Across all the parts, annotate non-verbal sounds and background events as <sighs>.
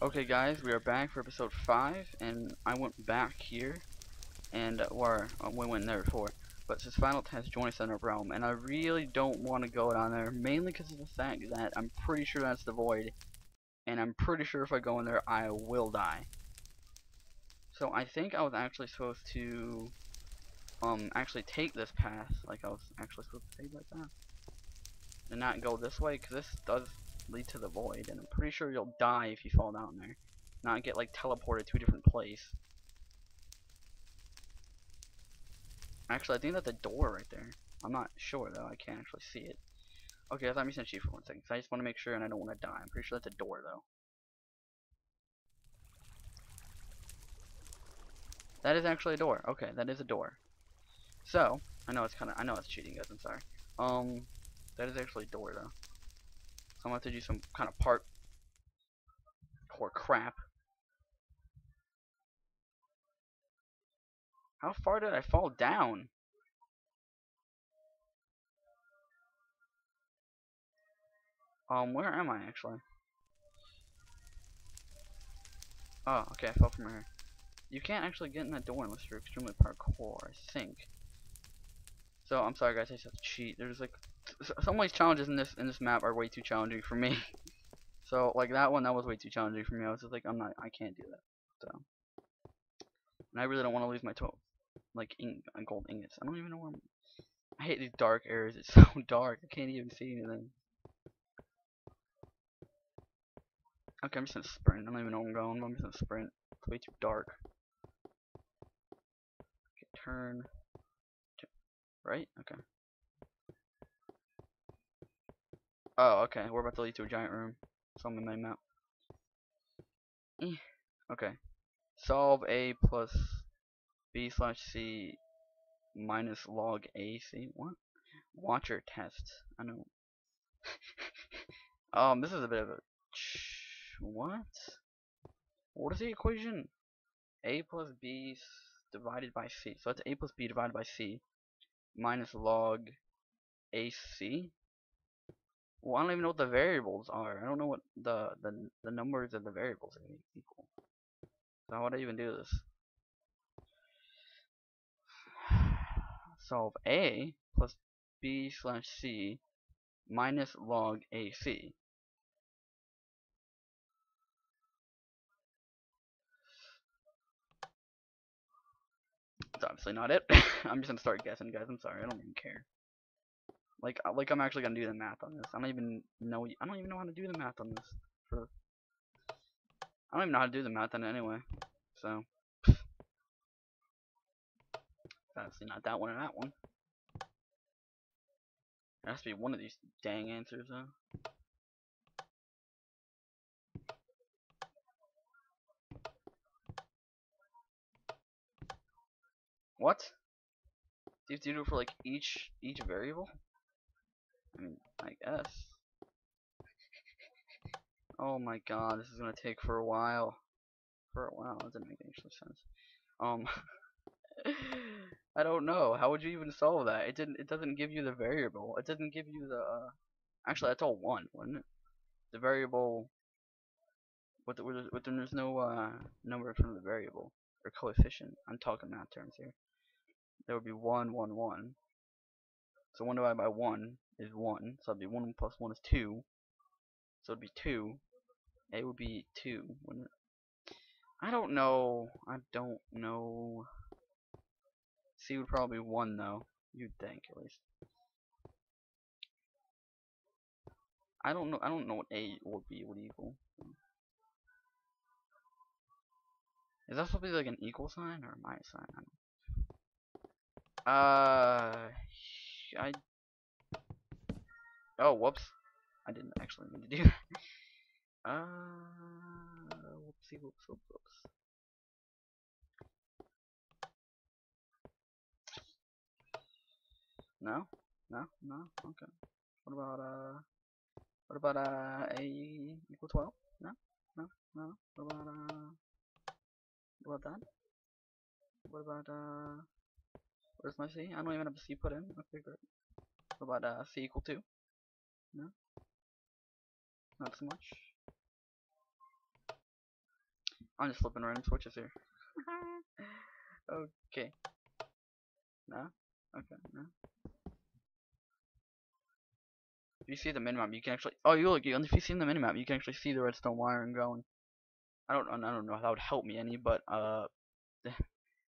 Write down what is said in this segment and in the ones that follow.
Okay guys, we are back for episode 5, and I went back here, and, uh, or, uh, we went there before, but since Final Test joined us in our realm, and I really don't want to go down there, mainly because of the fact that I'm pretty sure that's the Void, and I'm pretty sure if I go in there, I will die. So I think I was actually supposed to, um, actually take this path, like I was actually supposed to take like that and not go this way, because this does lead to the void, and I'm pretty sure you'll die if you fall down there. Not get like teleported to a different place. Actually, I think that's a door right there. I'm not sure though. I can't actually see it. Okay, I thought me sent you for one second. So I just want to make sure, and I don't want to die. I'm pretty sure that's a door though. That is actually a door. Okay, that is a door. So I know it's kind of I know it's cheating, guys. I'm sorry. Um, that is actually a door though. I'm going to have to do some kind of part core crap. How far did I fall down? Um, where am I actually? Oh, okay, I fell from here. You can't actually get in that door unless you're extremely parkour, I think. So, I'm sorry guys, I just have to cheat. There's like some of these challenges in this in this map are way too challenging for me. <laughs> so like that one, that was way too challenging for me. I was just like, I'm not, I can't do that. So, and I really don't want to lose my toe, like in uh, gold ingots. I don't even know where. I'm, I hate these dark areas. It's <laughs> so dark. I can't even see anything. Okay, I'm just gonna sprint. I don't even know where I'm going. I'm just gonna sprint. It's way too dark. Okay, turn. Right? Okay. Oh, okay. We're about to lead to a giant room. It's on the main map. Eh, okay. Solve A plus B slash C minus log A C. What? Watcher test. I know. <laughs> um, this is a bit of a. What? What is the equation? A plus B divided by C. So that's A plus B divided by C minus log AC. Well, I don't even know what the variables are. I don't know what the the the numbers of the variables are equal. So how would I even do this? <sighs> Solve A plus B slash C minus log AC. That's obviously not it. <laughs> I'm just gonna start guessing, guys. I'm sorry. I don't even care. Like, uh, like I'm actually gonna do the math on this. I don't even know. I don't even know how to do the math on this. For I don't even know how to do the math on it anyway. So, obviously not that one or that one. It has to be one of these dang answers, though. What? Do you have to do it for like each each variable? I mean, I guess. Oh my god, this is gonna take for a while. For a while, that didn't make any sense. Um, <laughs> I don't know. How would you even solve that? It didn't. It doesn't give you the variable. It doesn't give you the. Uh, actually, that's all one, wasn't it? The variable. With, the, with the, there's no uh, number in front of the variable or coefficient. I'm talking math terms here. There would be one, one, one. So 1 divided by 1 is 1. So it'd be 1 plus 1 is 2. So it'd be 2. A would be 2, wouldn't it? I don't know. I don't know. C would probably be 1 though. You'd think at least. I don't know. I don't know what A or B would equal. Is that supposed to be like an equal sign or a minus sign? Uh, I. Oh, whoops. I didn't actually mean to do that. <laughs> Uh, whoopsie, whoops, whoops, whoops. No? No? No? Okay. What about, uh, what about, uh, A equal 12? No? No? No? What about, uh, what about that? What about, uh, Where's my C? I don't even have a C put in. Okay, great. What about uh, C equal 2? No? Not so much. I'm just flipping random switches here. <laughs> okay. No? Okay, no. If you see the minimap, you can actually. Oh, you look. If you see the minimap, you can actually see the redstone wiring going. I don't. I don't know if that would help me any, but uh,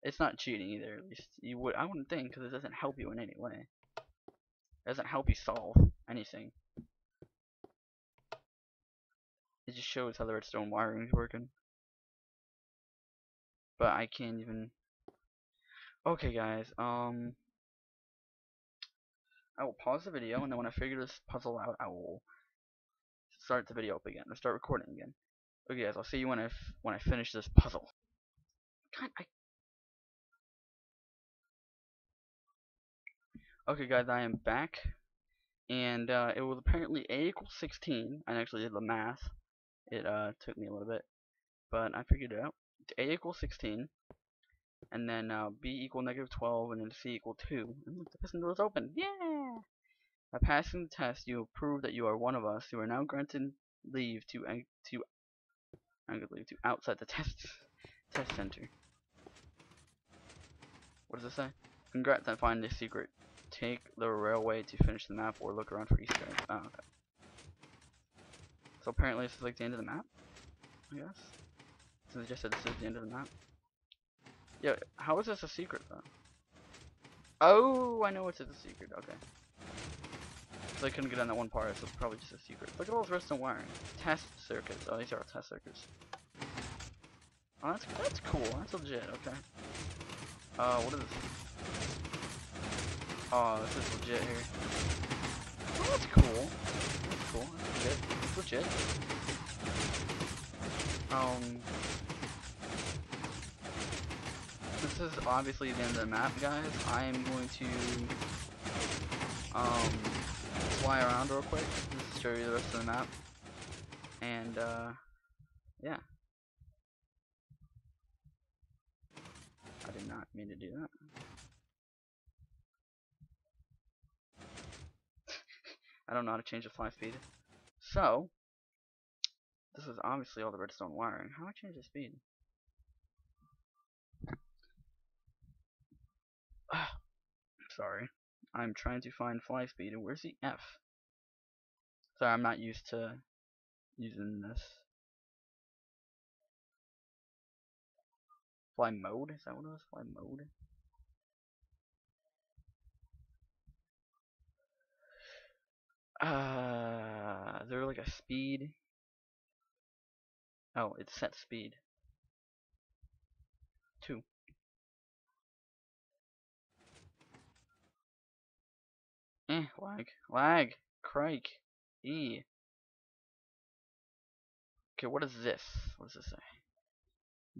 it's not cheating either. At least you would. I wouldn't think because it doesn't help you in any way. It doesn't help you solve anything. It just shows how the redstone wiring is working. But I can't even. Okay, guys. Um. I will pause the video, and then when I figure this puzzle out, I will start the video up again, or start recording again. Okay, guys, I'll see you when I when I finish this puzzle. God, I. Okay, guys, I am back, and uh, it was apparently a equals 16. I actually did the math. It uh took me a little bit, but I figured it out. a equals 16, and then uh, b equal negative 12, and then c equal 2. And look, the piston door is open. Yeah! By passing the test, you have proved that you are one of us. You are now granted leave to to leave to outside the test test center. What does it say? Congrats on finding the secret. Take the railway to finish the map or look around for Easter eggs. Oh, okay. So apparently this is like the end of the map? I guess? So they just said this is the end of the map? Yeah, how is this a secret though? Oh, I know it's a secret, okay. So I couldn't get on that one part, so it's probably just a secret. Look at all those redstone wiring. Test circuits. Oh, these are all test circuits. Oh, that's, that's cool. That's legit, okay. Uh, what is this? Oh, this is legit here. Oh, that's cool. That's cool. That's legit. It's legit. Um, this is obviously the end of the map, guys. I am going to um fly around real quick, just show you the rest of the map, and uh, yeah. I did not mean to do that. I don't know how to change the fly speed. So, this is obviously all the redstone wiring. How do I change the speed? <sighs> Sorry. I'm trying to find fly speed. And where's the F? Sorry, I'm not used to using this. Fly mode? Is that what it was? Fly mode? Uh, is there like a speed? Oh, it's set speed. Two. Eh, lag. Lag. Crike. E. Okay, what is this? What does this say?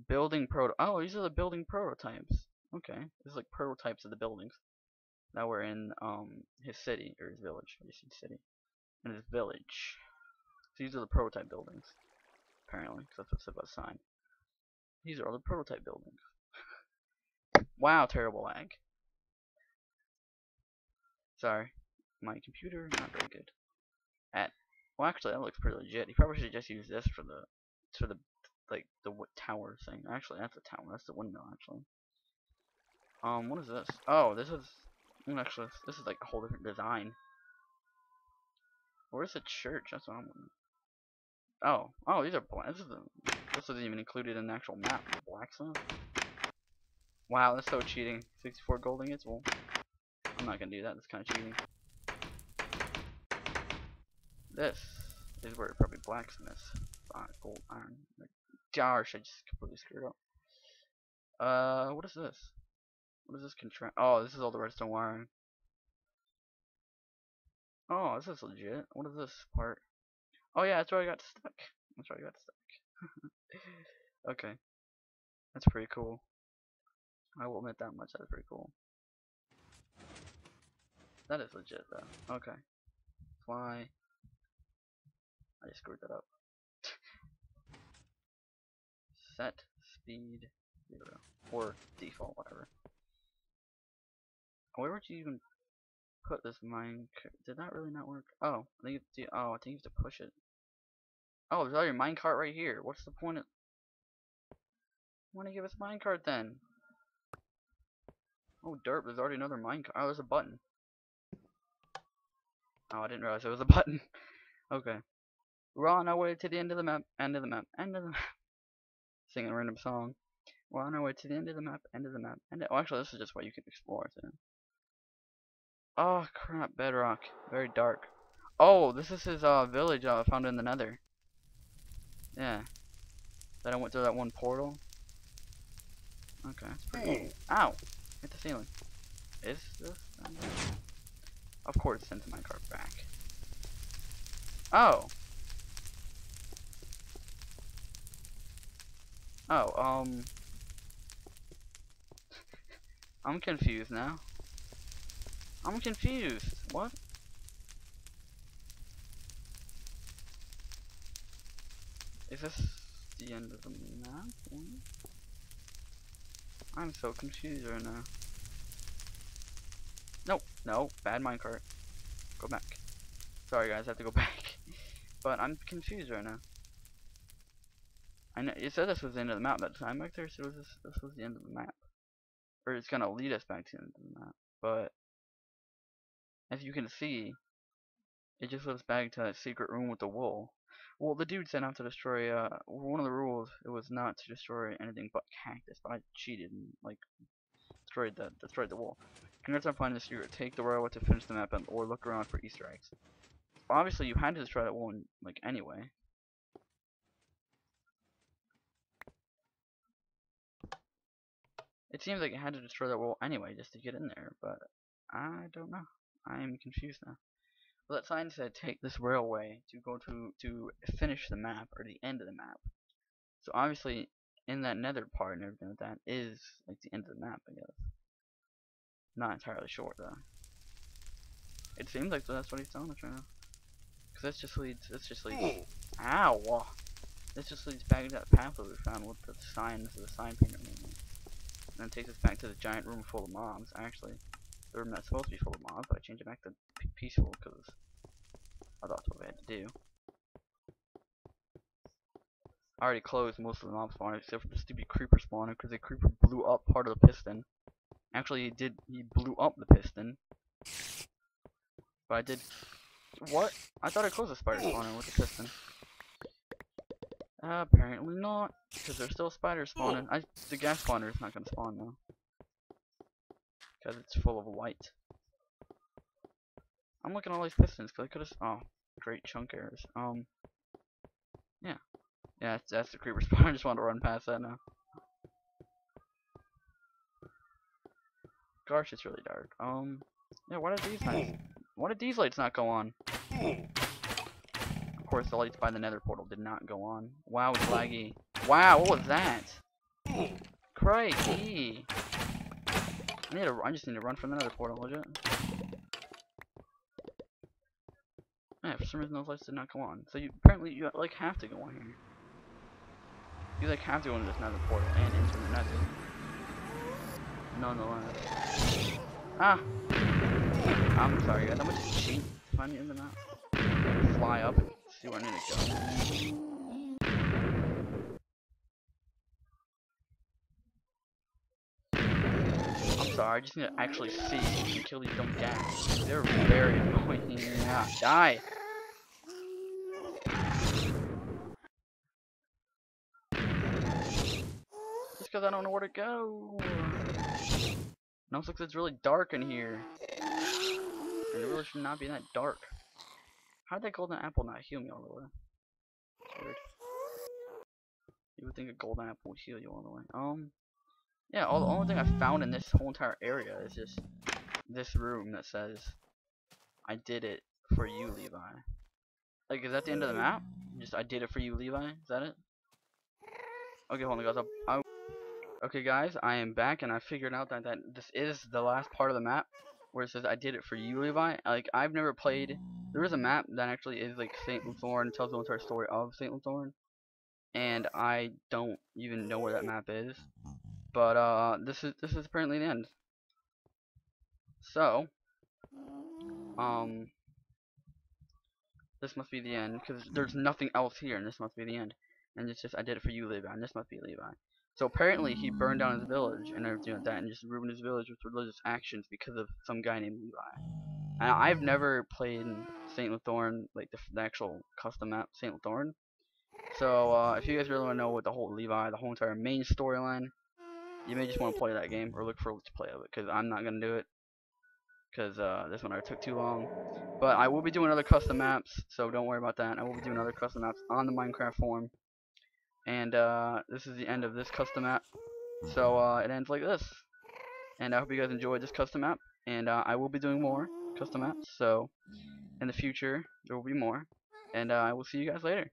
Building proto- Oh, these are the building prototypes. Okay, this is like prototypes of the buildings. Now we're in um his city, or his village. You see city. And his village. So these are the prototype buildings. Apparently, because that's what's about sign. These are all the prototype buildings. <laughs> wow, terrible lag. Sorry. My computer, not very good. At well actually that looks pretty legit. You probably should just use this for the for the like the tower thing. Actually that's a tower, that's the windmill actually. Um what is this? Oh this is actually this is like a whole different design. Where's the church? That's what I'm wondering. Oh, oh, these are black. This, is a, this isn't even included in the actual map. Blacksmith. Wow, that's so cheating. 64 gold ingots. Well, I'm not gonna do that. That's kind of cheating. This is where it probably blacksmith. Uh, gold, iron. Gosh, I just completely screwed up. Uh, what is this? What is this contract? Oh, this is all the redstone wiring. Oh, this is legit. What is this part? Oh yeah, that's where I got stuck. That's where I got stuck. <laughs> okay. That's pretty cool. I will admit that much, that's pretty cool. That is legit though. Okay. Fly. I just screwed that up. <laughs> Set speed zero. Or default, whatever. Where would you even put this mine? Did that really not work? Oh, I think it's oh, I think you have to push it. Oh, there's all your minecart right here. What's the point of Why don't you give us a minecart then? Oh, derp, there's already another minecart. Oh, there's a button. Oh, I didn't realize there was a <laughs> button. okay. We're on our way to the end of the map, end of the map, end of the map. <laughs> Singing a random song. We're on our way to the end of the map, end of the map, end of Oh, actually, this is just what you can explore. Oh, crap, bedrock. Very dark. Oh, this is his, uh, village, uh, found in the nether. Yeah. Then I went through that one portal. Okay, that's pretty cool. Ow! Hit the ceiling. Is this? Of course, it sends my cart back. Oh. Oh, um. <laughs> I'm confused now. I'm confused. What? Is this the end of the map? I'm so confused right now. No, no, bad minecart. Go back. Sorry guys, I have to go <laughs> back. but I'm confused right now. I know it said this was the end of the map that time back there, so this this was the end of the map. Or it's gonna lead us back to the end of the map. But as you can see, it just leads back to that secret room with the wool. Well, the dude sent out to destroy, uh, one of the rules, it was not to destroy anything but cactus, but I cheated and, like, destroyed the, destroyed the wool. Congrats on finding the secret. Take the royal to finish the map and, or look around for easter eggs. Obviously, you had to destroy that one, like, anyway. It seems like it had to destroy that wall anyway, just to get in there, but I don't know. I am confused now. Well, that sign said take this railway to go to to finish the map or the end of the map. So obviously, in that nether part and everything like that is like the end of the map, I guess. Not entirely sure though. It seems like that's what he's telling us right now. Cause this just leads. This just leads. Ow! This just leads back to that path that we found with the sign. This is a sign painter. And then takes us back to the giant room full of mobs. Actually, the room that's supposed to be full of mobs, but I changed it back to peaceful because I thought that's what we had to do. I already closed most of the mob spawners except for the stupid creeper spawner because the creeper blew up part of the piston. Actually, he did. He blew up the piston. But I did. What? I thought I closed the spider spawner with the piston. Apparently not, because there's still spiders spawning. I, the ghast spawner is not gonna spawn though, because it's full of light. I'm looking at all these pistons because I could have. Oh, great chunk errors. Um, yeah, yeah, that's, that's the creeper <laughs> spawn. I just want to run past that now. Gosh, it's really dark. Um, yeah, why did these lights? Why did these lights not go on? Of course, the lights by the Nether portal did not go on. Wow, it's laggy. Wow, what was that? Crikey! I need to. Just need to run from another portal, legit. Yeah, for some reason those lights did not go on. So you apparently you like have to go on here. You like have to go into this Nether portal and into the Nether. Nonetheless. Ah! I'm sorry I'm gonna just cheat find the in the map. Fly up and see where I need to go. Sorry, I just need to actually see and kill these dumb gas. They're very annoying. Yeah, die! Just because I don't know where to go. It looks like it's really dark in here. And it really should not be that dark. How did that golden apple not heal me all the way? Weird. You would think a golden apple would heal you all the way. Um, yeah, all the only thing I found in this whole entire area is just this room that says, I did it for you, Levi. Like, is that the end of the map? Just, I did it for you, Levi? Is that it? Okay, hold on, guys. I'll, I'll Okay guys, I am back and I figured out that, that this is the last part of the map where it says I did it for you Levi. Like I've never played there is a map that actually is like St. Lutheran tells the entire story of St. Lutheran and I don't even know where that map is. But uh this is this is apparently the end. So um this must be the end because there's nothing else here and this must be the end. and it's just I did it for you, Levi. And this must be Levi. So apparently he burned down his village and everything like that, and just ruined his village with religious actions because of some guy named Levi. And I've never played Saint Lutheran, like the, the actual custom map Saint Lutheran. So uh, if you guys really want to know what the whole Levi, the whole entire main storyline, you may just want to play that game or look for let's play of it, because I'm not gonna do it, because uh, this one already took too long. But I will be doing other custom maps, so don't worry about that. I will be doing other custom maps on the Minecraft forum. And uh, this is the end of this custom map. So uh, it ends like this. And I hope you guys enjoyed this custom map. And uh, I will be doing more custom maps. So in the future, there will be more. And uh, I will see you guys later.